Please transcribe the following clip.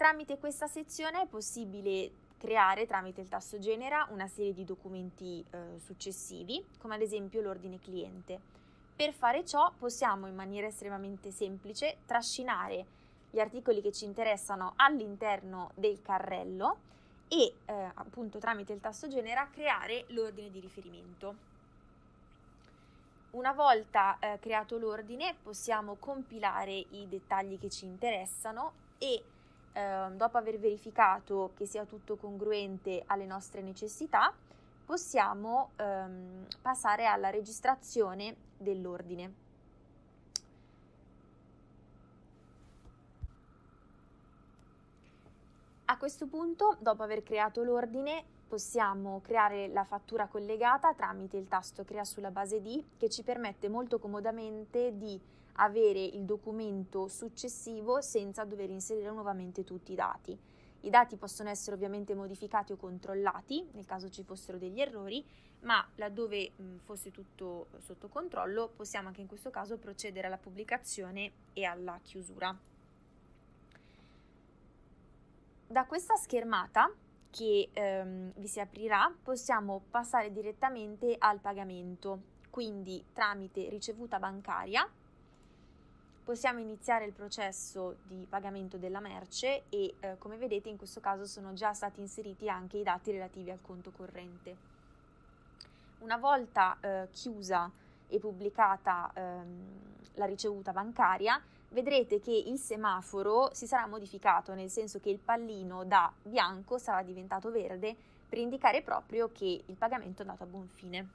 Tramite questa sezione è possibile creare tramite il tasto genera una serie di documenti eh, successivi, come ad esempio l'ordine cliente. Per fare ciò possiamo in maniera estremamente semplice trascinare gli articoli che ci interessano all'interno del carrello e eh, appunto tramite il tasto genera creare l'ordine di riferimento. Una volta eh, creato l'ordine possiamo compilare i dettagli che ci interessano e eh, dopo aver verificato che sia tutto congruente alle nostre necessità possiamo ehm, passare alla registrazione dell'ordine. A questo punto, dopo aver creato l'ordine, possiamo creare la fattura collegata tramite il tasto Crea sulla base di che ci permette molto comodamente di avere il documento successivo senza dover inserire nuovamente tutti i dati. I dati possono essere ovviamente modificati o controllati nel caso ci fossero degli errori, ma laddove mh, fosse tutto sotto controllo possiamo anche in questo caso procedere alla pubblicazione e alla chiusura. Da questa schermata che ehm, vi si aprirà possiamo passare direttamente al pagamento, quindi tramite ricevuta bancaria possiamo iniziare il processo di pagamento della merce e eh, come vedete in questo caso sono già stati inseriti anche i dati relativi al conto corrente. Una volta eh, chiusa e pubblicata ehm, la ricevuta bancaria, vedrete che il semaforo si sarà modificato, nel senso che il pallino da bianco sarà diventato verde per indicare proprio che il pagamento è andato a buon fine.